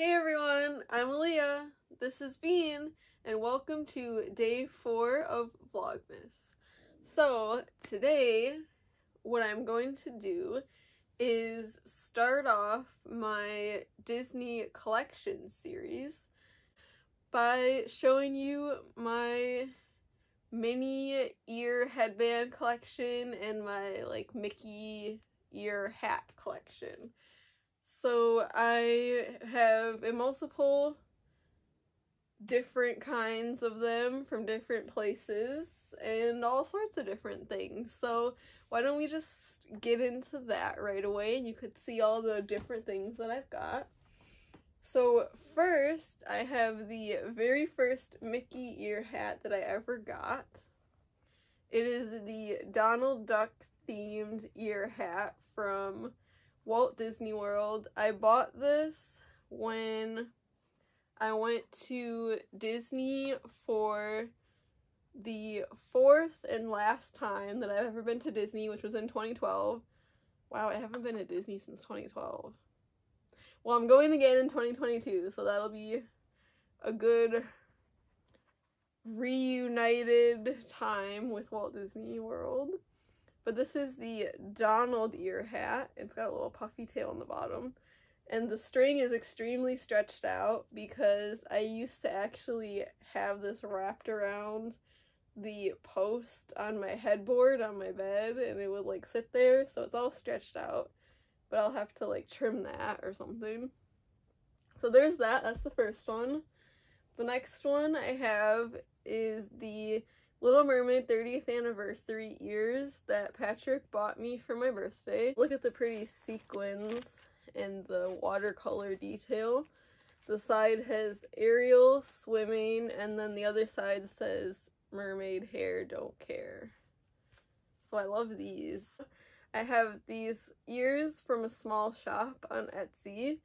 Hey everyone, I'm Aaliyah. This is Bean, and welcome to day four of Vlogmas. So, today, what I'm going to do is start off my Disney collection series by showing you my Minnie ear headband collection and my like Mickey ear hat collection. So I have multiple different kinds of them from different places and all sorts of different things. So why don't we just get into that right away and you could see all the different things that I've got. So first, I have the very first Mickey ear hat that I ever got. It is the Donald Duck themed ear hat from Walt Disney World. I bought this when I went to Disney for the fourth and last time that I've ever been to Disney, which was in 2012. Wow, I haven't been to Disney since 2012. Well, I'm going again in 2022, so that'll be a good reunited time with Walt Disney World. But this is the Donald ear hat. It's got a little puffy tail on the bottom. And the string is extremely stretched out because I used to actually have this wrapped around the post on my headboard on my bed and it would like sit there so it's all stretched out but I'll have to like trim that or something. So there's that, that's the first one. The next one I have is the Little Mermaid 30th anniversary ears that Patrick bought me for my birthday. Look at the pretty sequins and the watercolor detail. The side has Ariel swimming and then the other side says mermaid hair don't care. So I love these. I have these ears from a small shop on Etsy.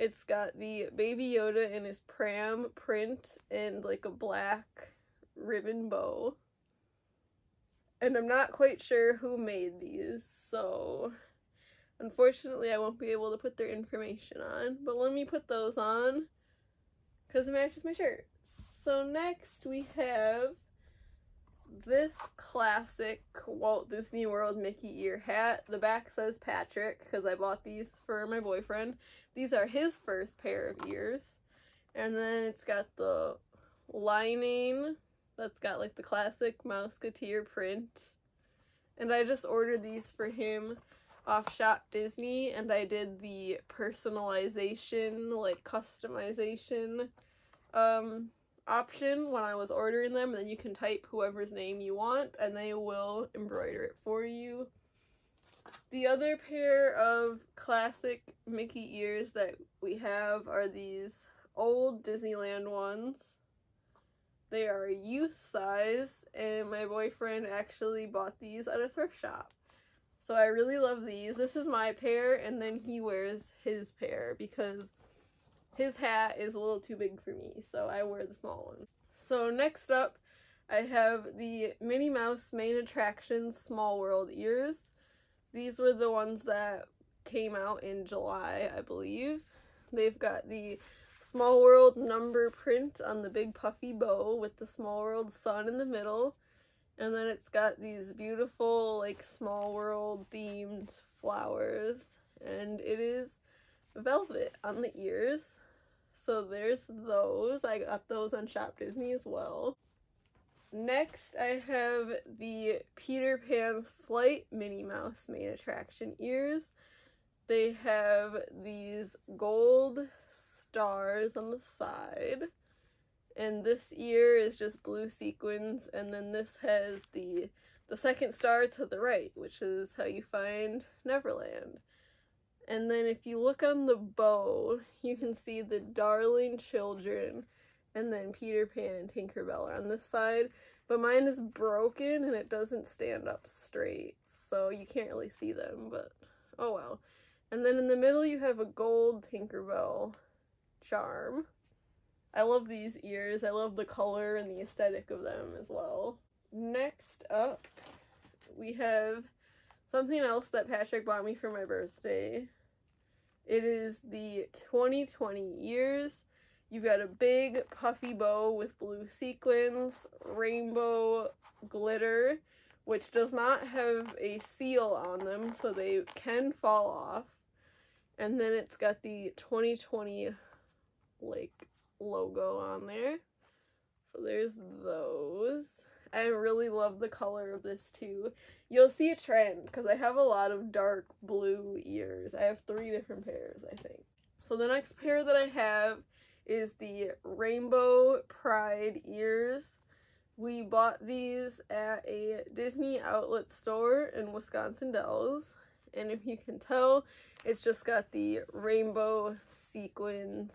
It's got the Baby Yoda in his pram print and like a black ribbon bow. And I'm not quite sure who made these, so unfortunately I won't be able to put their information on. But let me put those on because it matches my shirt. So next we have this classic Walt Disney World Mickey ear hat. The back says Patrick because I bought these for my boyfriend. These are his first pair of ears. And then it's got the lining that's got like the classic Mouseketeer print. And I just ordered these for him off Shop Disney and I did the personalization, like customization um option when I was ordering them. Then you can type whoever's name you want and they will embroider it for you. The other pair of classic Mickey ears that we have are these old Disneyland ones. They are youth size and my boyfriend actually bought these at a thrift shop. So I really love these. This is my pair and then he wears his pair because his hat is a little too big for me, so I wear the small one. So next up, I have the Minnie Mouse Main Attraction Small World ears. These were the ones that came out in July, I believe. They've got the Small World number print on the big puffy bow with the Small World sun in the middle. And then it's got these beautiful, like, Small World themed flowers. And it is velvet on the ears. So there's those. I got those on Shop Disney as well. Next, I have the Peter Pan's Flight Minnie Mouse main attraction ears. They have these gold stars on the side. And this ear is just blue sequins. And then this has the, the second star to the right, which is how you find Neverland. And then if you look on the bow, you can see the Darling Children and then Peter Pan and Tinkerbell are on this side. But mine is broken and it doesn't stand up straight, so you can't really see them, but oh well. And then in the middle you have a gold Tinkerbell charm. I love these ears. I love the color and the aesthetic of them as well. Next up, we have something else that Patrick bought me for my birthday. It is the 2020 years. You've got a big puffy bow with blue sequins, rainbow glitter, which does not have a seal on them, so they can fall off. And then it's got the 2020 like logo on there. So there's those. I really love the color of this too. You'll see a trend because I have a lot of dark blue ears. I have three different pairs, I think. So the next pair that I have is the Rainbow Pride ears. We bought these at a Disney outlet store in Wisconsin Dells. And if you can tell, it's just got the rainbow sequins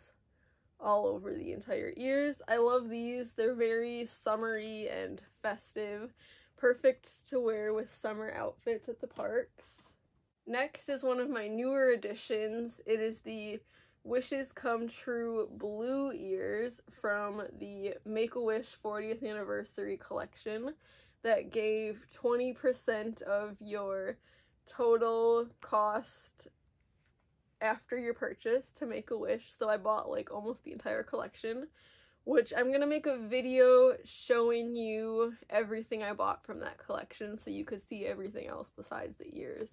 all over the entire ears. I love these. They're very summery and festive. Perfect to wear with summer outfits at the parks. Next is one of my newer additions. It is the Wishes Come True blue ears from the Make-A-Wish 40th anniversary collection that gave 20% of your total cost after your purchase to make a wish. So I bought like almost the entire collection, which I'm going to make a video showing you everything I bought from that collection so you could see everything else besides the ears.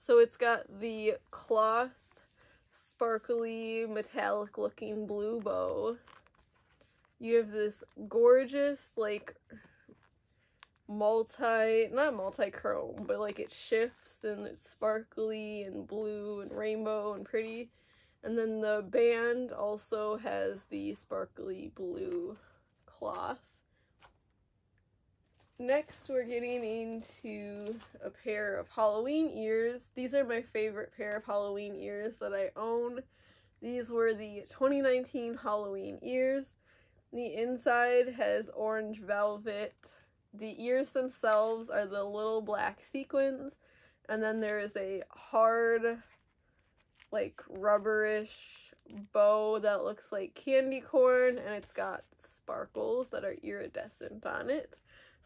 So it's got the cloth sparkly metallic looking blue bow. You have this gorgeous like multi, not multi-chrome, but like it shifts and it's sparkly and blue and rainbow and pretty. And then the band also has the sparkly blue cloth. Next, we're getting into a pair of Halloween ears. These are my favorite pair of Halloween ears that I own. These were the 2019 Halloween ears. The inside has orange velvet the ears themselves are the little black sequins, and then there is a hard, like rubberish bow that looks like candy corn, and it's got sparkles that are iridescent on it.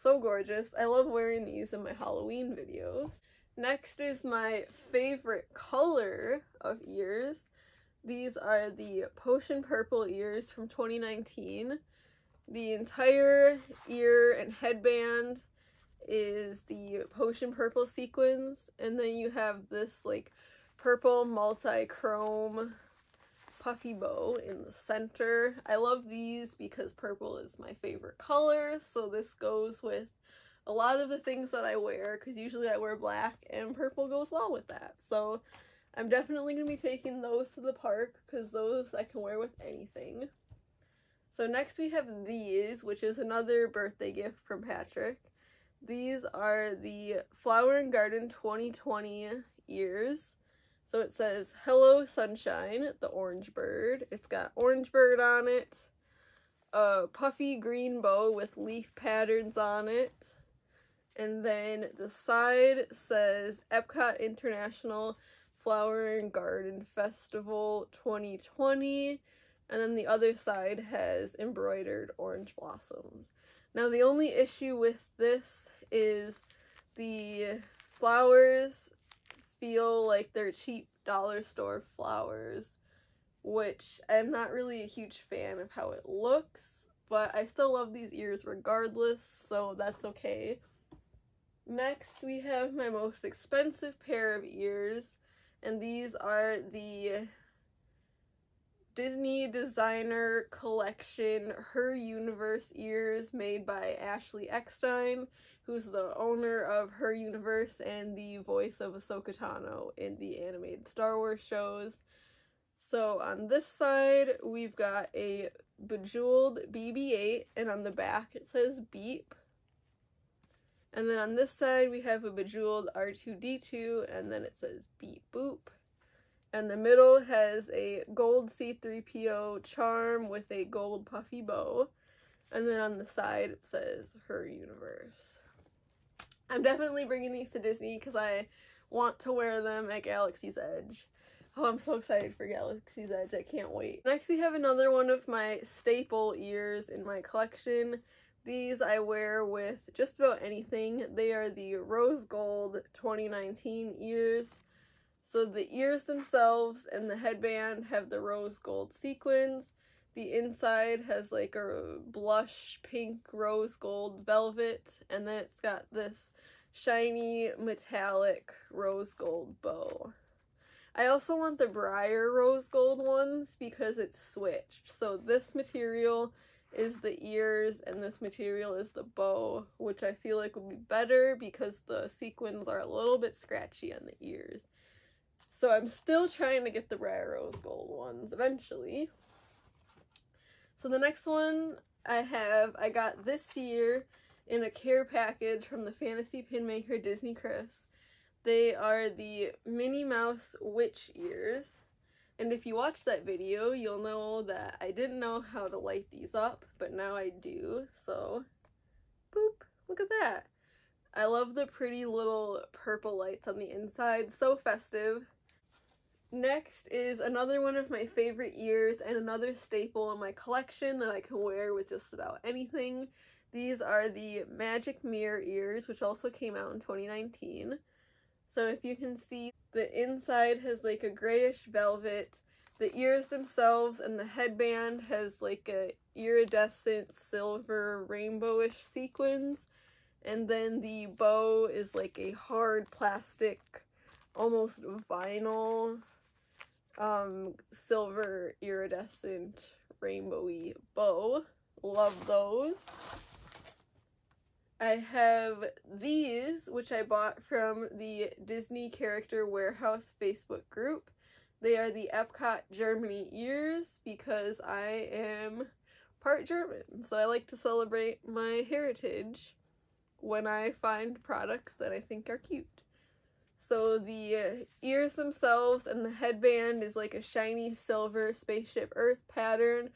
So gorgeous. I love wearing these in my Halloween videos. Next is my favorite color of ears. These are the Potion Purple ears from 2019. The entire ear and headband is the potion purple sequins, and then you have this like purple multi-chrome puffy bow in the center. I love these because purple is my favorite color, so this goes with a lot of the things that I wear, because usually I wear black, and purple goes well with that. So I'm definitely going to be taking those to the park, because those I can wear with anything. So next we have these, which is another birthday gift from Patrick. These are the Flower and Garden 2020 ears. So it says, Hello Sunshine, the orange bird. It's got orange bird on it, a puffy green bow with leaf patterns on it, and then the side says Epcot International Flower and Garden Festival 2020 and then the other side has embroidered orange blossoms. Now the only issue with this is the flowers feel like they're cheap dollar store flowers, which I'm not really a huge fan of how it looks, but I still love these ears regardless, so that's okay. Next, we have my most expensive pair of ears, and these are the Disney designer collection Her Universe ears made by Ashley Eckstein, who's the owner of Her Universe and the voice of Ahsoka Tano in the animated Star Wars shows. So on this side, we've got a bejeweled BB-8, and on the back it says beep. And then on this side, we have a bejeweled R2-D2, and then it says beep boop and the middle has a gold C3PO charm with a gold puffy bow. And then on the side it says her universe. I'm definitely bringing these to Disney because I want to wear them at Galaxy's Edge. Oh, I'm so excited for Galaxy's Edge. I can't wait. Next, we have another one of my staple ears in my collection. These I wear with just about anything. They are the Rose Gold 2019 ears. So the ears themselves and the headband have the rose gold sequins. The inside has like a blush pink rose gold velvet, and then it's got this shiny metallic rose gold bow. I also want the Briar rose gold ones because it's switched. So this material is the ears and this material is the bow, which I feel like would be better because the sequins are a little bit scratchy on the ears. So I'm still trying to get the rare rose gold ones eventually. So the next one I have, I got this year in a care package from the Fantasy Pin Maker Disney Chris. They are the Minnie Mouse witch ears. And if you watch that video, you'll know that I didn't know how to light these up, but now I do. So, boop, look at that. I love the pretty little purple lights on the inside, so festive. Next is another one of my favorite ears and another staple in my collection that I can wear with just about anything. These are the Magic Mirror ears, which also came out in 2019. So if you can see, the inside has like a grayish velvet. The ears themselves and the headband has like a iridescent silver rainbowish sequins. And then the bow is like a hard plastic, almost vinyl um, silver iridescent rainbowy bow. Love those. I have these, which I bought from the Disney Character Warehouse Facebook group. They are the Epcot Germany ears because I am part German, so I like to celebrate my heritage when I find products that I think are cute. So the uh, ears themselves and the headband is like a shiny silver spaceship earth pattern.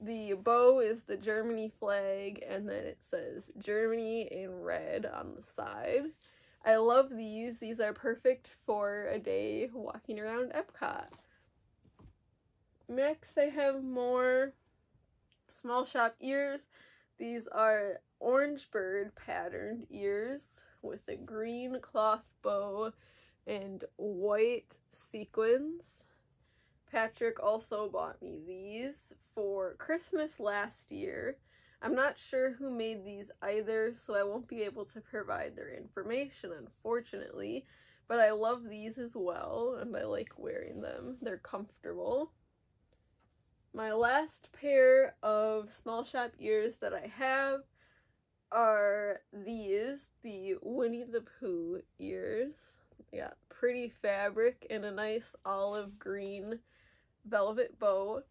The bow is the Germany flag and then it says Germany in red on the side. I love these. These are perfect for a day walking around Epcot. Next I have more small shop ears. These are orange bird patterned ears with a green cloth bow and white sequins. Patrick also bought me these for Christmas last year. I'm not sure who made these either, so I won't be able to provide their information, unfortunately. But I love these as well, and I like wearing them. They're comfortable. My last pair of small shop ears that I have are these, the Winnie the Pooh ears. Yeah, pretty fabric and a nice olive green velvet bow.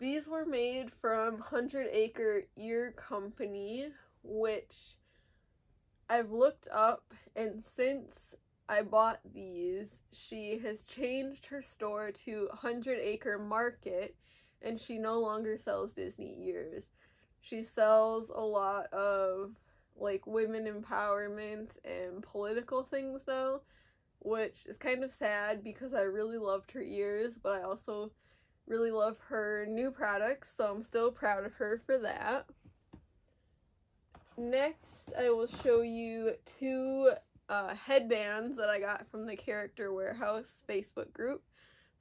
These were made from Hundred Acre Ear Company, which I've looked up, and since I bought these, she has changed her store to Hundred Acre Market, and she no longer sells Disney ears. She sells a lot of like women empowerment and political things now which is kind of sad because I really loved her ears, but I also really love her new products, so I'm still proud of her for that. Next, I will show you two uh, headbands that I got from the Character Warehouse Facebook group.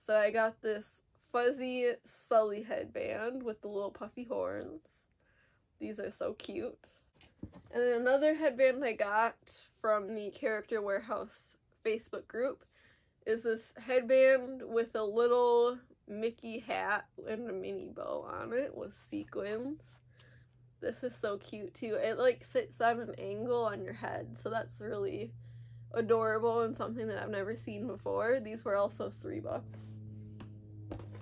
So I got this fuzzy Sully headband with the little puffy horns. These are so cute. And then another headband I got from the Character Warehouse Facebook group is this headband with a little Mickey hat and a mini bow on it with sequins. This is so cute too. It like sits on an angle on your head, so that's really adorable and something that I've never seen before. These were also three bucks.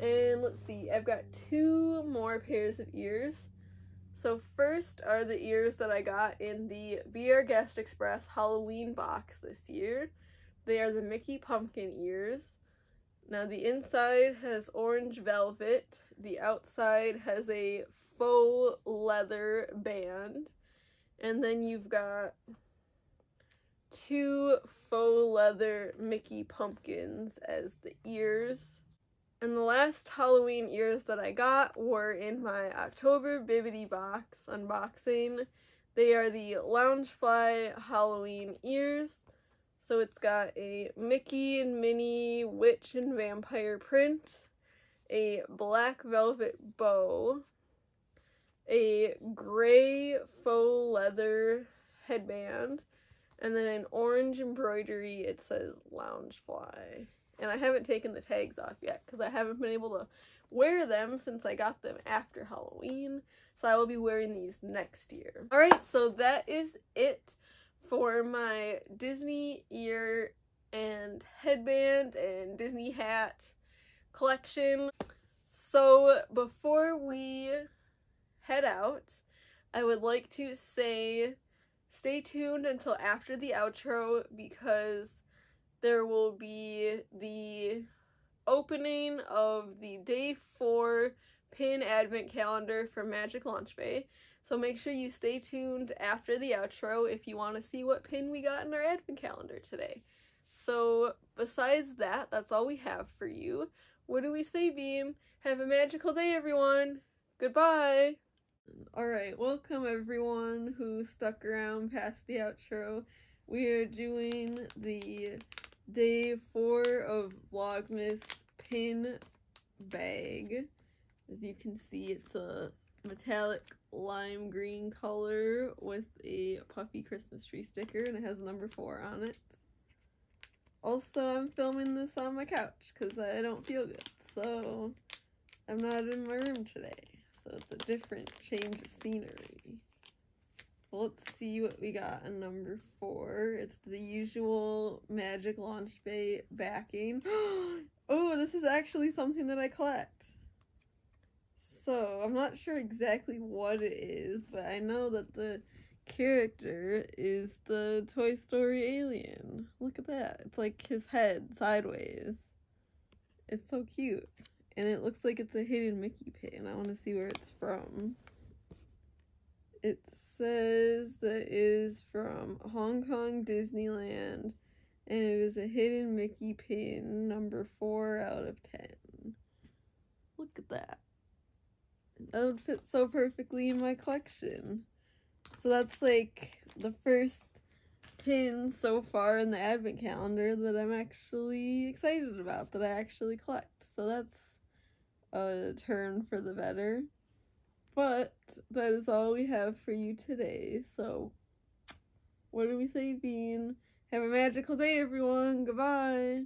And let's see, I've got two more pairs of ears. So first are the ears that I got in the Be Our Guest Express Halloween box this year. They are the Mickey pumpkin ears. Now the inside has orange velvet. The outside has a faux leather band. And then you've got two faux leather Mickey pumpkins as the ears. And the last Halloween ears that I got were in my October Bibbidi box unboxing. They are the Loungefly Halloween ears. So it's got a Mickey and Minnie witch and vampire print, a black velvet bow, a gray faux leather headband, and then an orange embroidery. It says Loungefly. And I haven't taken the tags off yet because I haven't been able to wear them since I got them after Halloween. So I will be wearing these next year. Alright, so that is it for my Disney ear and headband and Disney hat collection. So before we head out, I would like to say stay tuned until after the outro because there will be the opening of the day four pin advent calendar for Magic Launch Bay. So make sure you stay tuned after the outro if you want to see what pin we got in our advent calendar today. So besides that, that's all we have for you. What do we say, Bean? Have a magical day, everyone. Goodbye. Alright, welcome everyone who stuck around past the outro. We are doing the day four of Vlogmas pin bag. As you can see, it's a metallic lime green color with a puffy Christmas tree sticker and it has number four on it. Also, I'm filming this on my couch because I don't feel good, so I'm not in my room today so it's a different change of scenery. Let's see what we got on number four. It's the usual Magic Launch Bay backing. oh, this is actually something that I collect. So, I'm not sure exactly what it is, but I know that the character is the Toy Story alien. Look at that. It's like his head sideways. It's so cute. And it looks like it's a hidden Mickey pin. I want to see where it's from. It says that it is from Hong Kong Disneyland. And it is a hidden Mickey pin, number 4 out of 10. Look at that. That would fit so perfectly in my collection. So that's like the first pin so far in the advent calendar that I'm actually excited about, that I actually collect. So that's a turn for the better. But that is all we have for you today. So, what do we say, Bean? Have a magical day, everyone. Goodbye.